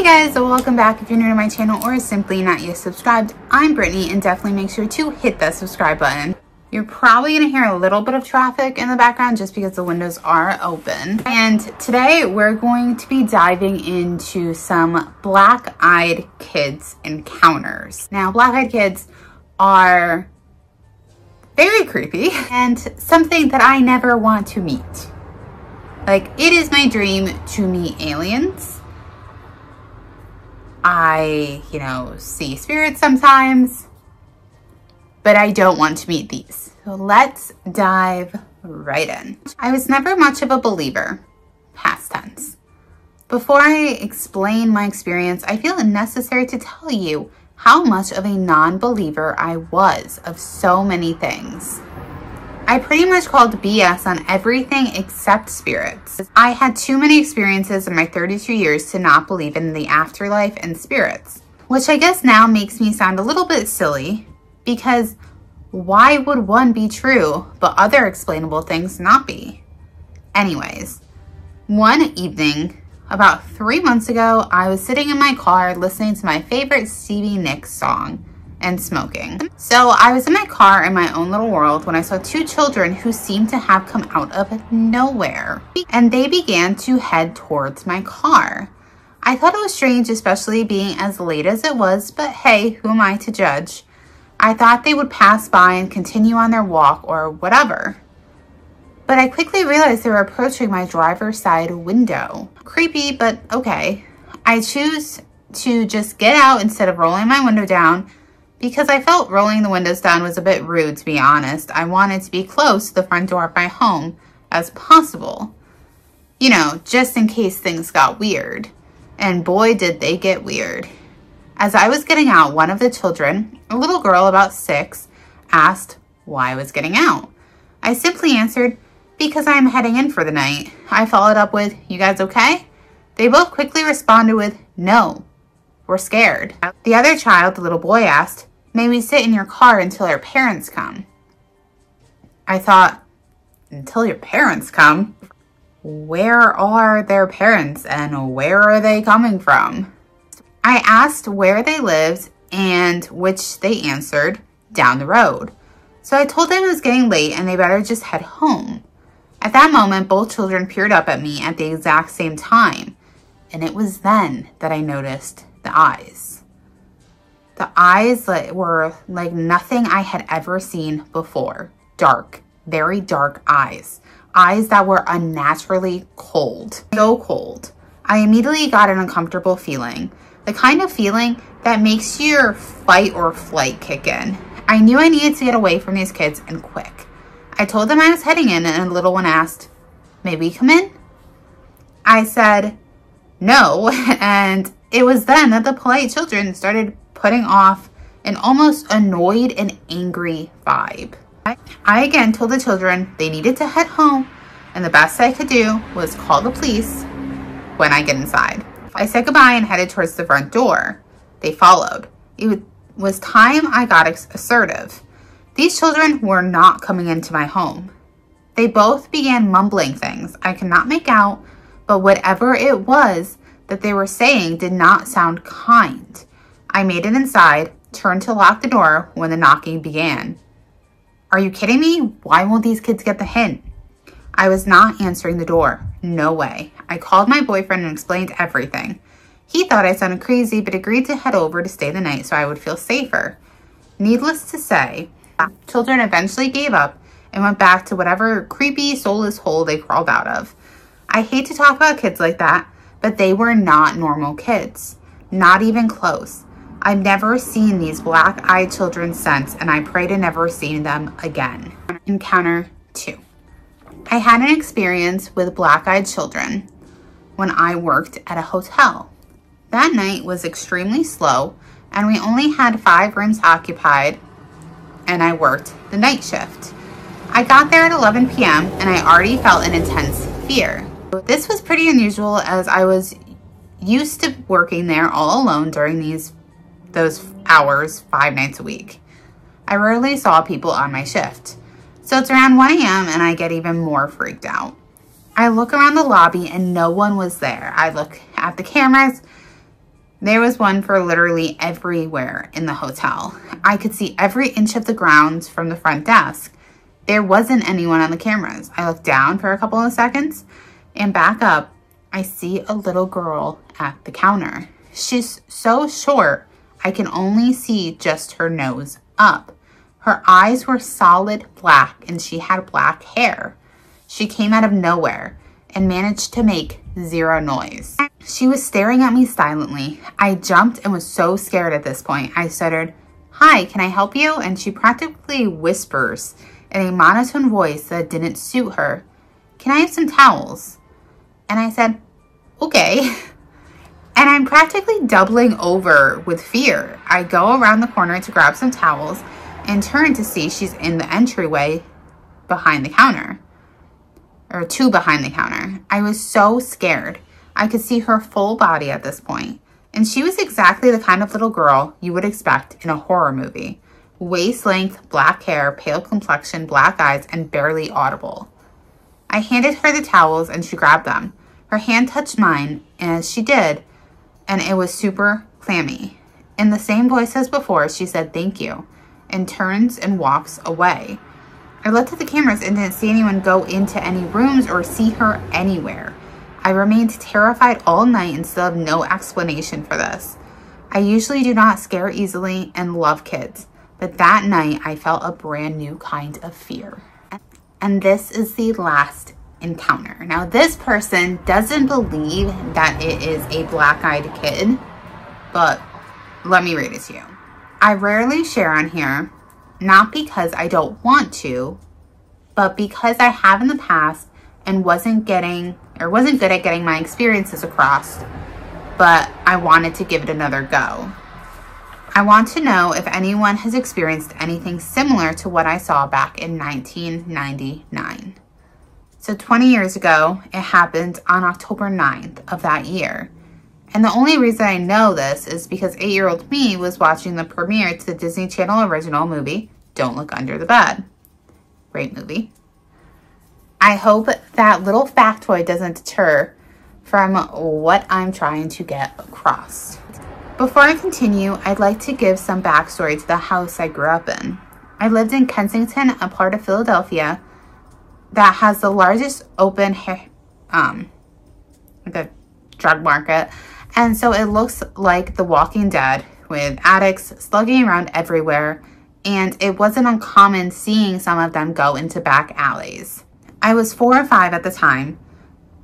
Hey guys, welcome back. If you're new to my channel or simply not yet subscribed, I'm Brittany and definitely make sure to hit that subscribe button. You're probably gonna hear a little bit of traffic in the background just because the windows are open. And today we're going to be diving into some black-eyed kids encounters. Now, black-eyed kids are very creepy and something that I never want to meet. Like, it is my dream to meet aliens I, you know, see spirits sometimes, but I don't want to meet these. So let's dive right in. I was never much of a believer, past tense. Before I explain my experience, I feel it necessary to tell you how much of a non-believer I was of so many things. I pretty much called BS on everything except spirits. I had too many experiences in my 32 years to not believe in the afterlife and spirits, which I guess now makes me sound a little bit silly because why would one be true but other explainable things not be? Anyways, one evening, about three months ago, I was sitting in my car listening to my favorite Stevie Nicks song, and smoking. So I was in my car in my own little world when I saw two children who seemed to have come out of nowhere and they began to head towards my car. I thought it was strange, especially being as late as it was, but hey, who am I to judge? I thought they would pass by and continue on their walk or whatever. But I quickly realized they were approaching my driver's side window. Creepy, but okay. I choose to just get out instead of rolling my window down because I felt rolling the windows down was a bit rude, to be honest. I wanted to be close to the front door of my home as possible. You know, just in case things got weird. And boy, did they get weird. As I was getting out, one of the children, a little girl about six, asked why I was getting out. I simply answered, because I'm heading in for the night. I followed up with, you guys okay? They both quickly responded with, no, we're scared. The other child, the little boy, asked, May we sit in your car until our parents come? I thought, until your parents come? Where are their parents and where are they coming from? I asked where they lived and which they answered down the road. So I told them it was getting late and they better just head home. At that moment, both children peered up at me at the exact same time. And it was then that I noticed the eyes. Eyes were like nothing I had ever seen before. Dark, very dark eyes. Eyes that were unnaturally cold, so cold. I immediately got an uncomfortable feeling. The kind of feeling that makes your fight or flight kick in. I knew I needed to get away from these kids and quick. I told them I was heading in and the little one asked, may we come in? I said, no. And it was then that the polite children started putting off an almost annoyed and angry vibe. I again told the children they needed to head home and the best I could do was call the police when I get inside. I said goodbye and headed towards the front door. They followed. It was time I got assertive. These children were not coming into my home. They both began mumbling things I could not make out, but whatever it was that they were saying did not sound kind. I made it inside, turned to lock the door when the knocking began. Are you kidding me? Why won't these kids get the hint? I was not answering the door. No way. I called my boyfriend and explained everything. He thought I sounded crazy, but agreed to head over to stay the night so I would feel safer. Needless to say, children eventually gave up and went back to whatever creepy, soulless hole they crawled out of. I hate to talk about kids like that, but they were not normal kids. Not even close. I've never seen these black-eyed children since, and I pray to never see them again. Encounter two. I had an experience with black-eyed children when I worked at a hotel. That night was extremely slow, and we only had five rooms occupied, and I worked the night shift. I got there at 11 p.m., and I already felt an intense fear. This was pretty unusual as I was used to working there all alone during these those hours five nights a week. I rarely saw people on my shift. So it's around 1 a.m. and I get even more freaked out. I look around the lobby and no one was there. I look at the cameras There was one for literally everywhere in the hotel. I could see every inch of the grounds from the front desk. There wasn't anyone on the cameras. I look down for a couple of seconds and back up. I see a little girl at the counter. She's so short, I can only see just her nose up. Her eyes were solid black and she had black hair. She came out of nowhere and managed to make zero noise. She was staring at me silently. I jumped and was so scared at this point. I stuttered, Hi, can I help you? And she practically whispers in a monotone voice that didn't suit her, Can I have some towels? And I said, Okay. And I'm practically doubling over with fear. I go around the corner to grab some towels and turn to see she's in the entryway behind the counter or two behind the counter. I was so scared. I could see her full body at this point, and she was exactly the kind of little girl you would expect in a horror movie. Waist length, black hair, pale complexion, black eyes, and barely audible. I handed her the towels and she grabbed them. Her hand touched mine, and as she did, and it was super clammy. In the same voice as before, she said thank you and turns and walks away. I looked at the cameras and didn't see anyone go into any rooms or see her anywhere. I remained terrified all night and still have no explanation for this. I usually do not scare easily and love kids, but that night I felt a brand new kind of fear. And this is the last encounter. Now, this person doesn't believe that it is a black-eyed kid, but let me read it to you. I rarely share on here not because I don't want to, but because I have in the past and wasn't getting or wasn't good at getting my experiences across, but I wanted to give it another go. I want to know if anyone has experienced anything similar to what I saw back in 1999. So 20 years ago, it happened on October 9th of that year. And the only reason I know this is because eight-year-old me was watching the premiere to the Disney Channel original movie, Don't Look Under the Bed. Great movie. I hope that little factoid doesn't deter from what I'm trying to get across. Before I continue, I'd like to give some backstory to the house I grew up in. I lived in Kensington, a part of Philadelphia that has the largest open hair, um, like a drug market and so it looks like The Walking Dead with addicts slugging around everywhere. And it wasn't uncommon seeing some of them go into back alleys. I was four or five at the time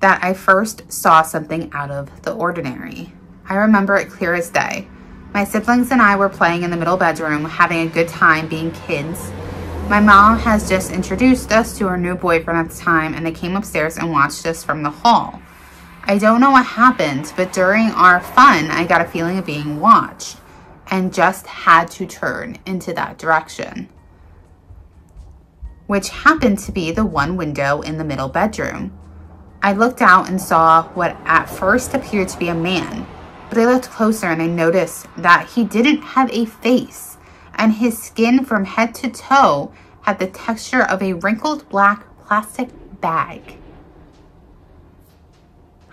that I first saw something out of the ordinary. I remember it clear as day. My siblings and I were playing in the middle bedroom, having a good time being kids. My mom has just introduced us to her new boyfriend at the time, and they came upstairs and watched us from the hall. I don't know what happened, but during our fun, I got a feeling of being watched and just had to turn into that direction, which happened to be the one window in the middle bedroom. I looked out and saw what at first appeared to be a man, but I looked closer and I noticed that he didn't have a face and his skin from head to toe had the texture of a wrinkled black plastic bag.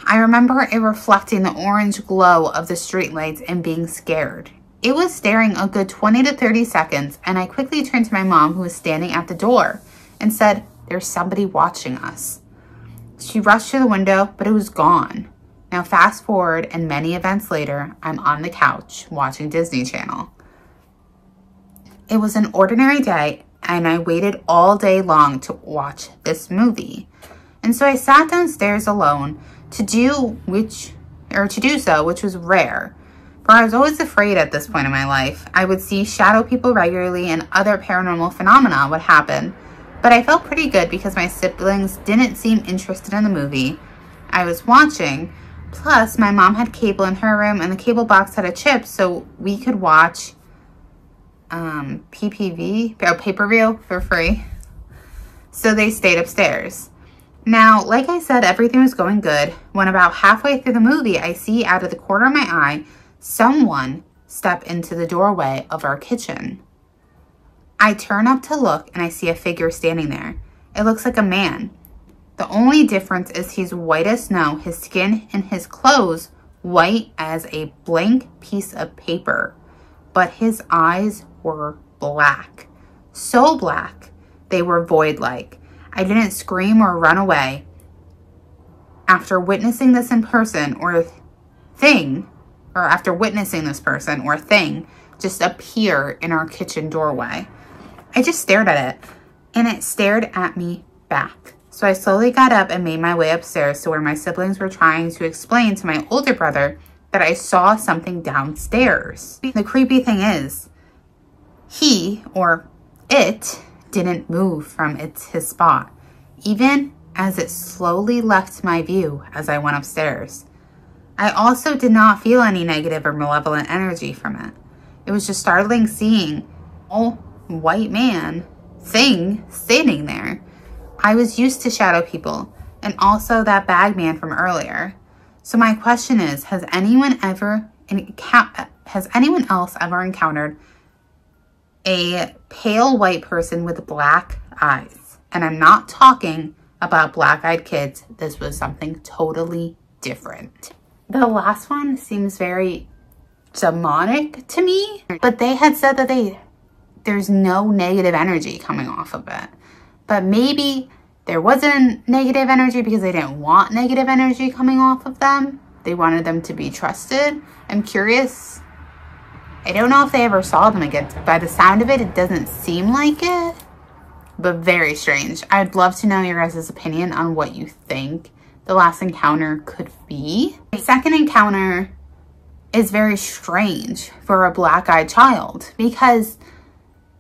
I remember it reflecting the orange glow of the streetlights and being scared. It was staring a good 20 to 30 seconds, and I quickly turned to my mom, who was standing at the door, and said, There's somebody watching us. She rushed to the window, but it was gone. Now, fast forward, and many events later, I'm on the couch watching Disney Channel. It was an ordinary day, and I waited all day long to watch this movie. And so I sat downstairs alone to do which or to do so, which was rare. For I was always afraid at this point in my life. I would see shadow people regularly and other paranormal phenomena would happen. But I felt pretty good because my siblings didn't seem interested in the movie I was watching. Plus, my mom had cable in her room and the cable box had a chip so we could watch um, PPV, or pay-per-view for free. So they stayed upstairs. Now, like I said, everything was going good when about halfway through the movie, I see out of the corner of my eye, someone step into the doorway of our kitchen. I turn up to look and I see a figure standing there. It looks like a man. The only difference is he's white as snow. His skin and his clothes white as a blank piece of paper, but his eyes were black. So black, they were void-like. I didn't scream or run away. After witnessing this in person or thing, or after witnessing this person or thing just appear in our kitchen doorway, I just stared at it and it stared at me back. So I slowly got up and made my way upstairs to where my siblings were trying to explain to my older brother that I saw something downstairs. The creepy thing is, he or it didn't move from its his spot, even as it slowly left my view as I went upstairs. I also did not feel any negative or malevolent energy from it. It was just startling seeing a white man thing standing there I was used to shadow people and also that bag man from earlier. So my question is, has anyone ever has anyone else ever encountered a pale white person with black eyes? And I'm not talking about black-eyed kids. This was something totally different. The last one seems very demonic to me, but they had said that they there's no negative energy coming off of it. But maybe there wasn't negative energy because they didn't want negative energy coming off of them. They wanted them to be trusted. I'm curious. I don't know if they ever saw them again. By the sound of it, it doesn't seem like it, but very strange. I'd love to know your guys' opinion on what you think the last encounter could be. The second encounter is very strange for a black-eyed child because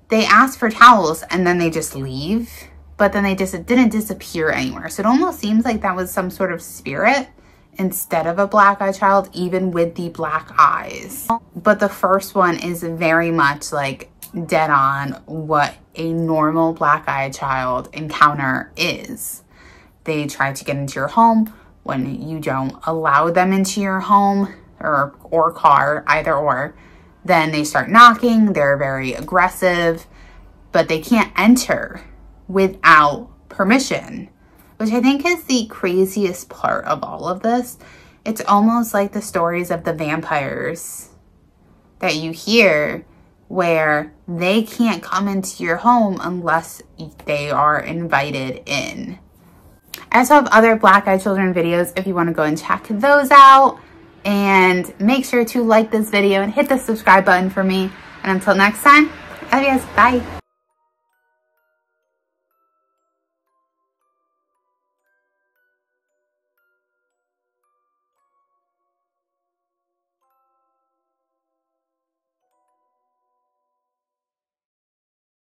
they ask for towels and then they just leave but then they just didn't disappear anywhere. So it almost seems like that was some sort of spirit instead of a black eye child, even with the black eyes. But the first one is very much like dead on what a normal black eye child encounter is. They try to get into your home when you don't allow them into your home or, or car, either or. Then they start knocking, they're very aggressive, but they can't enter without permission, which I think is the craziest part of all of this. It's almost like the stories of the vampires that you hear where they can't come into your home unless they are invited in. I also have other Black Eyed Children videos if you want to go and check those out. And make sure to like this video and hit the subscribe button for me. And until next time, adios, bye.